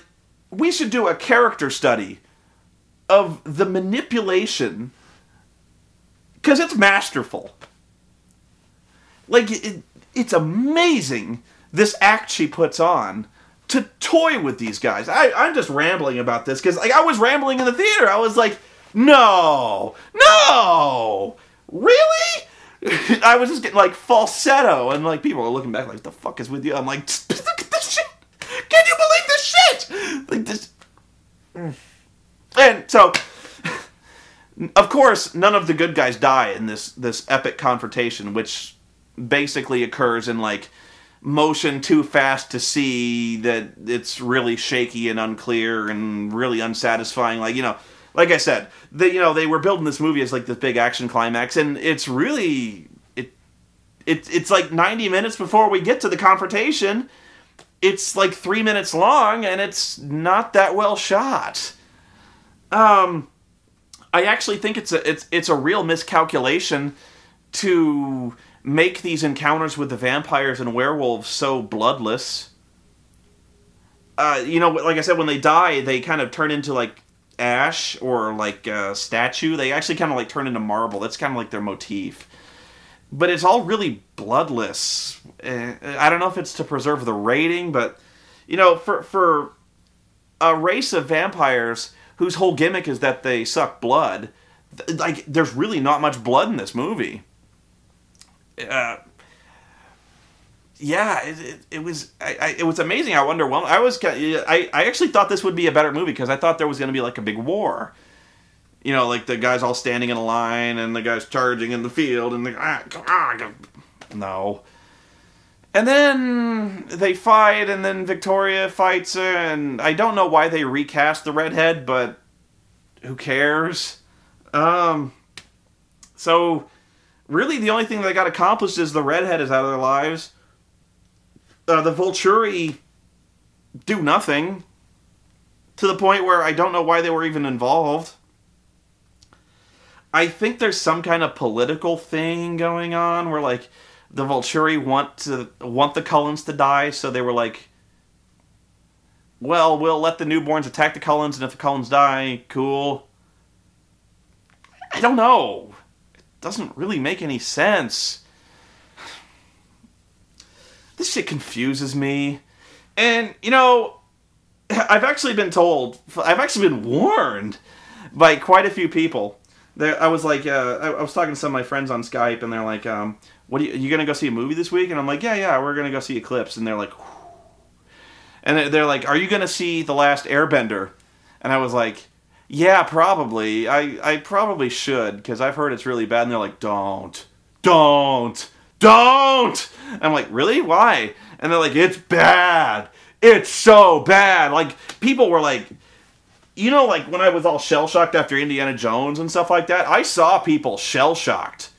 we should do a character study of the manipulation because it's masterful. Like it, it's amazing this act she puts on to toy with these guys. I, I'm just rambling about this because like I was rambling in the theater. I was like, no, no, really? [LAUGHS] I was just getting like falsetto, and like people are looking back like, "The fuck is with you?" I'm like, "Look at this shit! Can you believe this shit?" Like this, and so, [LAUGHS] of course, none of the good guys die in this this epic confrontation, which basically occurs in like motion too fast to see that it's really shaky and unclear and really unsatisfying. Like you know like I said, they you know they were building this movie as like this big action climax, and it's really it it it's like ninety minutes before we get to the confrontation, it's like three minutes long and it's not that well shot. Um, I actually think it's a it's it's a real miscalculation to make these encounters with the vampires and werewolves so bloodless. Uh, you know, like I said, when they die, they kind of turn into like ash or like a statue. They actually kind of like turn into marble. That's kind of like their motif. But it's all really bloodless. Uh, I don't know if it's to preserve the rating, but you know, for for a race of vampires whose whole gimmick is that they suck blood, like there's really not much blood in this movie. Uh, yeah, it, it, it was I, I, it was amazing how underwhelming. I was I I actually thought this would be a better movie because I thought there was going to be like a big war. You know, like the guys all standing in a line and the guys charging in the field and the ah, ah, no. And then they fight, and then Victoria fights and I don't know why they recast the redhead, but who cares? Um, so really, the only thing that got accomplished is the redhead is out of their lives uh, the Volturi do nothing to the point where I don't know why they were even involved. I think there's some kind of political thing going on where like the Volturi want to want the Cullens to die, so they were like, "Well, we'll let the newborns attack the Cullens, and if the Cullens die, cool." I don't know. It doesn't really make any sense this shit confuses me. And, you know, [LAUGHS] I've actually been told, I've actually been warned by quite a few people. I was like, uh, I, I, was talking to some of my friends on Skype, and they're like, um, "What are you, are you gonna go see a movie this week?" And I'm like, "Yeah, yeah, we're gonna go see Eclipse." And they're like, Whew. and they're like, "Are you gonna see the last Airbender?" And I was like, "Yeah, probably. I I probably should because I've heard it's really bad." And they're like, "Don't, don't." Don't. I'm like, really? Why? And they're like, it's bad. It's so bad. Like, people were like, you know, like when I was all shell shocked after Indiana Jones and stuff like that, I saw people shell shocked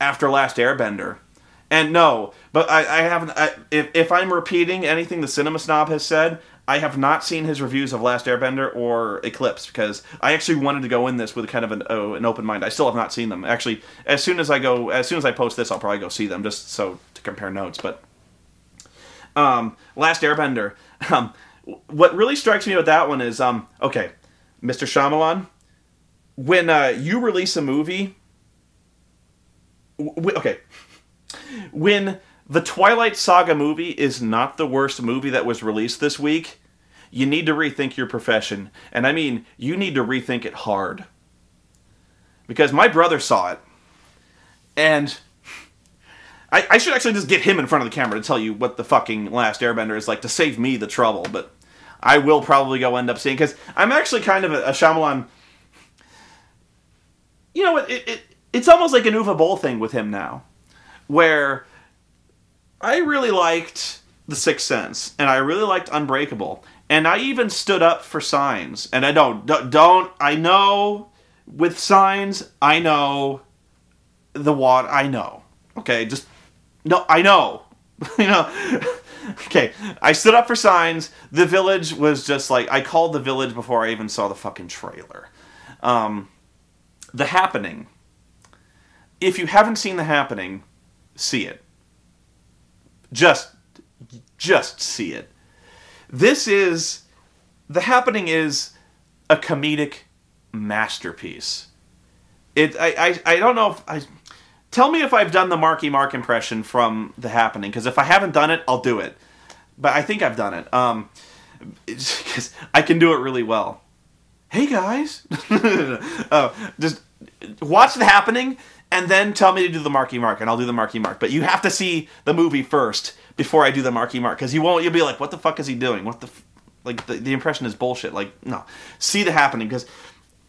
after Last Airbender. And no, but I, I haven't. I, if, if I'm repeating anything the Cinema Snob has said, I have not seen his reviews of Last Airbender or Eclipse because I actually wanted to go in this with kind of an, oh, an open mind. I still have not seen them. Actually, as soon as I go, as soon as I post this, I'll probably go see them just so to compare notes. But um, Last Airbender, [LAUGHS] um, what really strikes me with that one is, um, okay, Mr. Shyamalan, when uh, you release a movie, w- okay, when the Twilight Saga movie is not the worst movie that was released this week. You need to rethink your profession. And I mean, you need to rethink it hard. Because my brother saw it. And I, I should actually just get him in front of the camera to tell you what the fucking Last Airbender is like to save me the trouble. But I will probably go end up seeing because I'm actually kind of a, a Shyamalan. You know, it, it, it's almost like an Uwe Boll thing with him now, where I really liked The Sixth Sense, and I really liked Unbreakable, and I even stood up for Signs. And I don't, don't, I know with Signs, I know the what I know. Okay, just no, I know, [LAUGHS] you know. [LAUGHS] okay, I stood up for Signs. The Village was just like I called The Village before I even saw the fucking trailer. Um, the Happening. If you haven't seen The Happening, see it just just see it. This is the happening is a comedic masterpiece. It I, I, I don't know if I tell me if I've done the Marky Mark impression from the happening because if I haven't done it, I'll do it. But I think I've done it. Um because [LAUGHS] I can do it really well. Hey guys, [LAUGHS] uh, just watch the happening and then tell me to do the Marky Mark, and I'll do the Marky Mark. But you have to see the movie first before I do the Marky Mark, because you won't. You'll be like, "What the fuck is he doing? What the f-? like?" The, the impression is bullshit. Like, no, see the happening because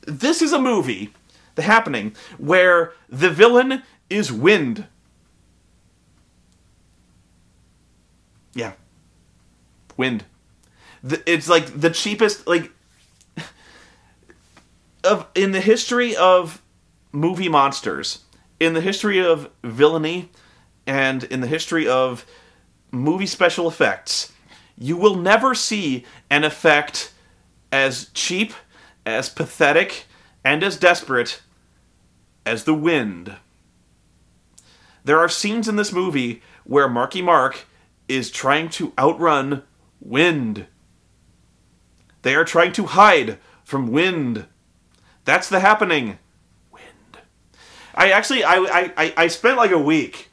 this is a movie, The Happening, where the villain is wind. Yeah, wind. The, it's like the cheapest like [LAUGHS] of in the history of movie monsters in the history of villainy and in the history of movie special effects, you will never see an effect as cheap, as pathetic, and as desperate as the wind. There are scenes in this movie where Marky Mark is trying to outrun wind. They are trying to hide from wind. That's the happening. I actually I I I spent like a week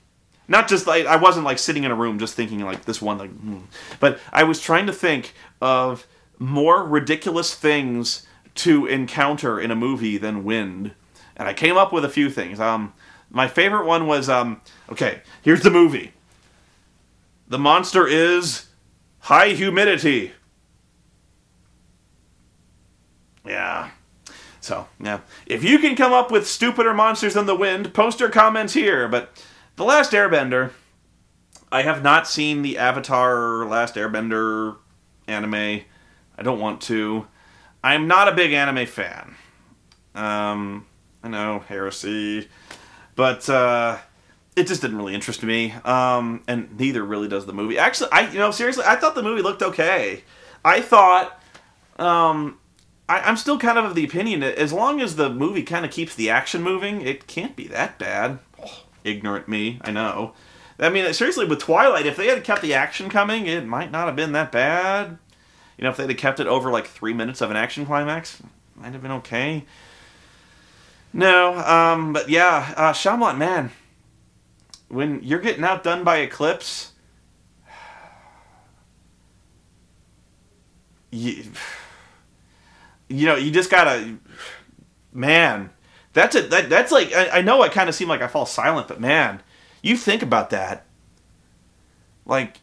not just like I wasn't like sitting in a room just thinking like this one like hmm. but I was trying to think of more ridiculous things to encounter in a movie than wind. And I came up with a few things. Um my favorite one was um okay, here's the movie. The monster is high humidity. Yeah. So, yeah. If you can come up with stupider monsters than the wind, post your comments here. But The Last Airbender, I have not seen the Avatar Last Airbender anime. I don't want to. I'm not a big anime fan. Um, I know, heresy. But, uh, it just didn't really interest me. Um, and neither really does the movie. Actually, I, you know, seriously, I thought the movie looked okay. I thought, um, I, am still kind of of the opinion that as long as the movie kind of keeps the action moving, it can't be that bad. Oh, ignorant me, I know. I mean, seriously, with Twilight, if they had kept the action coming, it might not have been that bad. You know, if they'd have kept it over like three minutes of an action climax, might have been okay. No, um, but yeah, uh, Shyamalan, man, when you're getting outdone by Eclipse, [SIGHS] you you know, you just gotta, man. That's it. That, that's like I, I know I kind of seem like I fall silent, but man, you think about that. Like,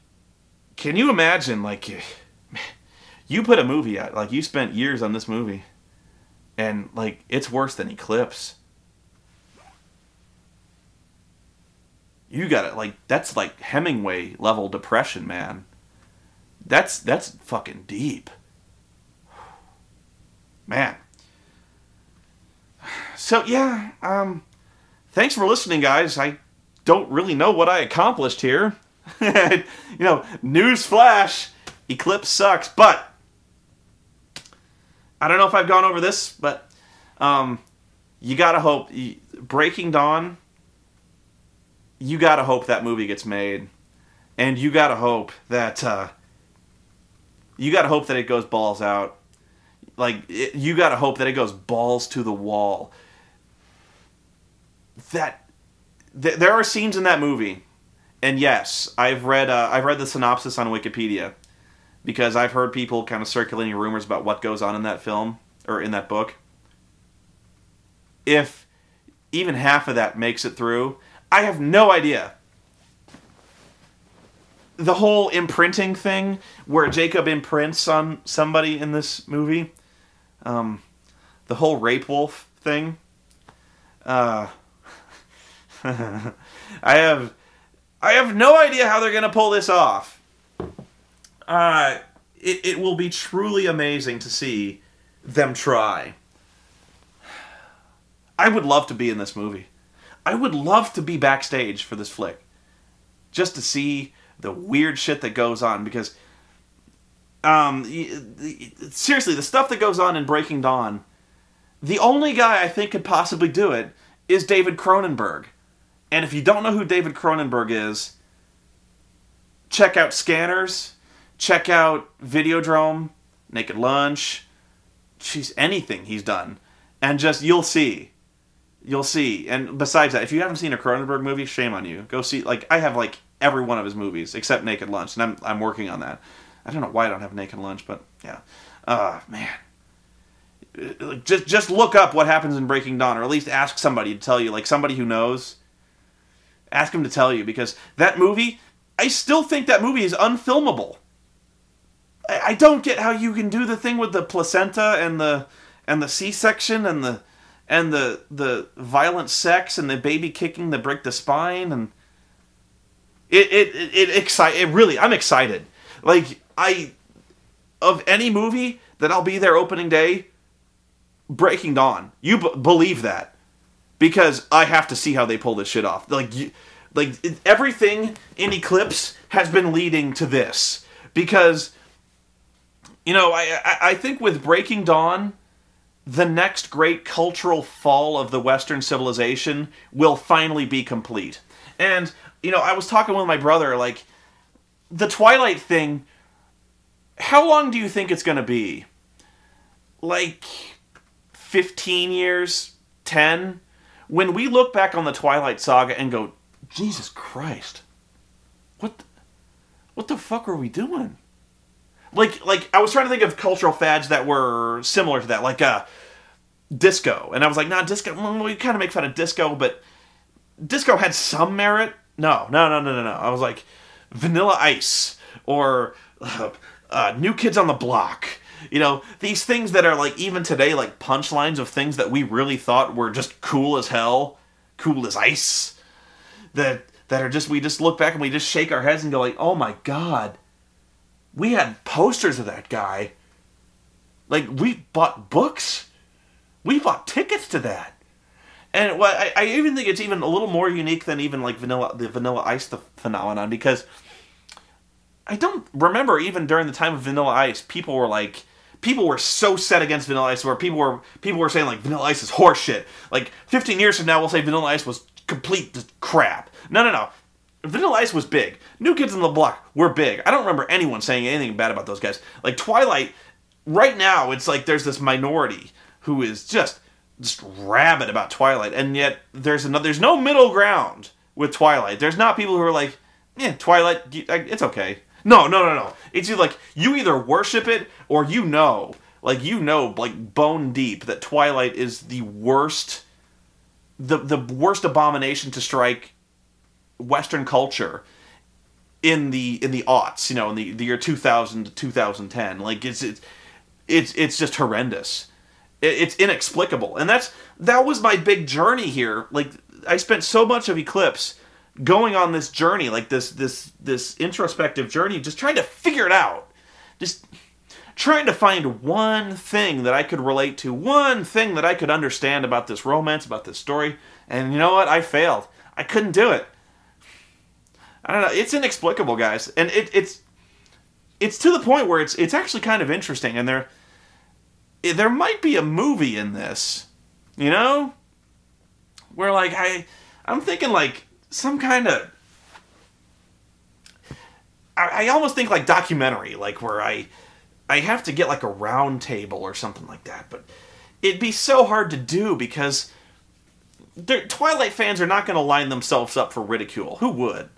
can you imagine? Like, [LAUGHS] you put a movie out. Like, you spent years on this movie, and like, it's worse than Eclipse. You got it. Like, that's like Hemingway level depression, man. That's that's fucking deep man. So yeah, um, thanks for listening, guys. I don't really know what I accomplished here. [LAUGHS] you know, news flash, Eclipse sucks, but I don't know if I've gone over this, but um, you gotta hope Breaking Dawn. You gotta hope that movie gets made, and you gotta hope that uh, you gotta hope that it goes balls out like it, you got to hope that it goes balls to the wall. That th- there are scenes in that movie, and yes, I've read uh, I've read the synopsis on Wikipedia because I've heard people kind of circulating rumors about what goes on in that film or in that book. If even half of that makes it through, I have no idea. The whole imprinting thing, where Jacob imprints on somebody in this movie, um, the whole rape wolf thing. Uh, [LAUGHS] I have I have no idea how they're gonna pull this off. Uh, it, it will be truly amazing to see them try. I would love to be in this movie. I would love to be backstage for this flick. Just to see the weird shit that goes on because um, seriously, the stuff that goes on in Breaking Dawn, the only guy I think could possibly do it is David Cronenberg. And if you don't know who David Cronenberg is, check out Scanners, check out Videodrome, Naked Lunch, she's anything he's done, and just you'll see, you'll see. And besides that, if you haven't seen a Cronenberg movie, shame on you. Go see. Like I have like every one of his movies except Naked Lunch, and I'm I'm working on that. I don't know why I don't have naked lunch, but yeah. Uh, man. Just just look up what happens in Breaking Dawn, or at least ask somebody to tell you, like somebody who knows. Ask him to tell you because that movie, I still think that movie is unfilmable. I, I don't get how you can do the thing with the placenta and the and the C-section and the and the the violent sex and the baby kicking the break the spine and it it it, it excite it really I'm excited. Like I of any movie that I'll be there opening day, Breaking Dawn. You b- believe that because I have to see how they pull this shit off. Like you, like everything in Eclipse has been leading to this. because you know I, I I think with Breaking Dawn, the next great cultural fall of the Western civilization will finally be complete. And you know I was talking with my brother like the Twilight thing. How long do you think it's going to be? Like 15 years, 10? When we look back on the Twilight saga and go, Jesus Christ. What what the fuck are we doing? Like like I was trying to think of cultural fads that were similar to that, like uh disco. And I was like, nah, disco well, we kind of make fun of disco, but disco had some merit. No, no, no, no, no, no. I was like Vanilla Ice or uh, uh, New Kids on the Block. You know, these things that are like even today like punchlines of things that we really thought were just cool as hell, cool as ice. That that are just we just look back and we just shake our heads and go like, "Oh my god. We had posters of that guy. Like we bought books. We bought tickets to that." And what I, I even think it's even a little more unique than even like vanilla the vanilla ice the phenomenon because I don't remember even during the time of Vanilla Ice, people were like, people were so set against Vanilla Ice where people were people were saying like Vanilla Ice is horseshit. Like 15 years from now, we'll say Vanilla Ice was complete crap. No, no, no. Vanilla Ice was big. New Kids on the Block were big. I don't remember anyone saying anything bad about those guys. Like Twilight, right now, it's like there's this minority who is just just rabid about Twilight, and yet there's another. There's no middle ground with Twilight. There's not people who are like, yeah, Twilight, it's okay. No, no, no, no. It's either like you either worship it or you know, like you know, like bone deep that Twilight is the worst, the the worst abomination to strike Western culture in the in the aughts. You know, in the the year two thousand to two thousand ten. Like it's it's it's it's just horrendous. It, it's inexplicable, and that's that was my big journey here. Like I spent so much of Eclipse going on this journey, like this this this introspective journey, just trying to figure it out. Just trying to find one thing that I could relate to, one thing that I could understand about this romance, about this story. And you know what? I failed. I couldn't do it. I don't know. It's inexplicable, guys, and it, it's it's to the point where it's it's actually kind of interesting, and there there might be a movie in this, you know, where like I I'm thinking like some kind of I, I almost think like documentary, like where I I have to get like a round table or something like that, but it'd be so hard to do because Twilight fans are not going to line themselves up for ridicule. Who would?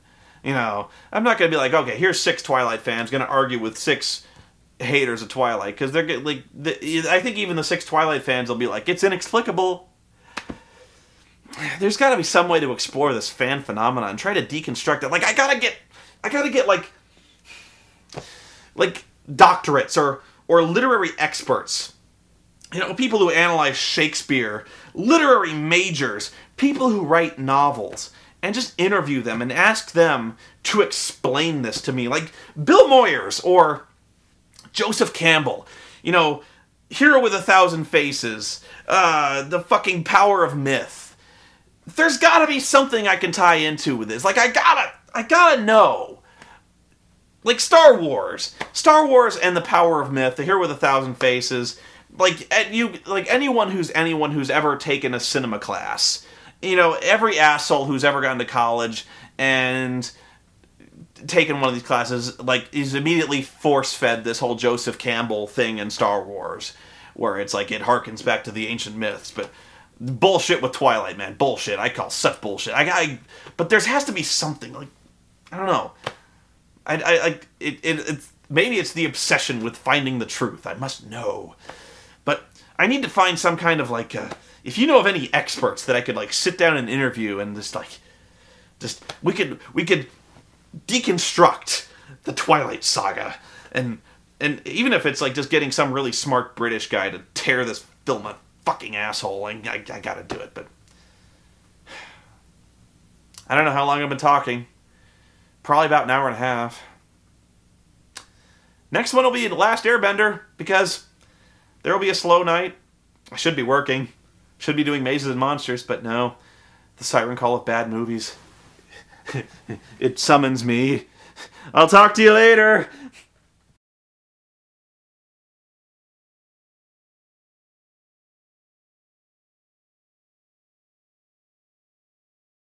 You know, I'm not going to be like, okay, here's six Twilight fans going to argue with six haters of Twilight because they're like, the, I think even the six Twilight fans will be like, it's inexplicable there's got to be some way to explore this fan phenomenon and try to deconstruct it. Like I gotta get, I gotta get like, like doctorates or or literary experts. You know, people who analyze Shakespeare, literary majors, people who write novels, and just interview them and ask them to explain this to me. Like Bill Moyers or Joseph Campbell. You know, Hero with a Thousand Faces, uh, The fucking Power of Myth there's got to be something I can tie into with this. Like I gotta, I gotta know. Like Star Wars, Star Wars, and the Power of Myth, The Hero with a Thousand Faces. Like you, like anyone who's anyone who's ever taken a cinema class, you know, every asshole who's ever gone to college and taken one of these classes, like, is immediately force fed this whole Joseph Campbell thing in Star Wars, where it's like it harkens back to the ancient myths, but bullshit with Twilight, man. Bullshit. I call such bullshit. I, I but there has to be something like I don't know. I, I like it, it. It's maybe it's the obsession with finding the truth. I must know, but I need to find some kind of like. Uh, if you know of any experts that I could like sit down and interview and just like, just we could we could deconstruct the Twilight Saga and and even if it's like just getting some really smart British guy to tear this film fucking asshole. I, I, I gotta do it, but I don't know how long I've been talking. Probably about an hour and a half. Next one will be The Last Airbender because there will be a slow night. I should be working. Should be doing Mazes and Monsters, but no. The siren call of bad movies. [LAUGHS] it summons me. I'll talk to you later.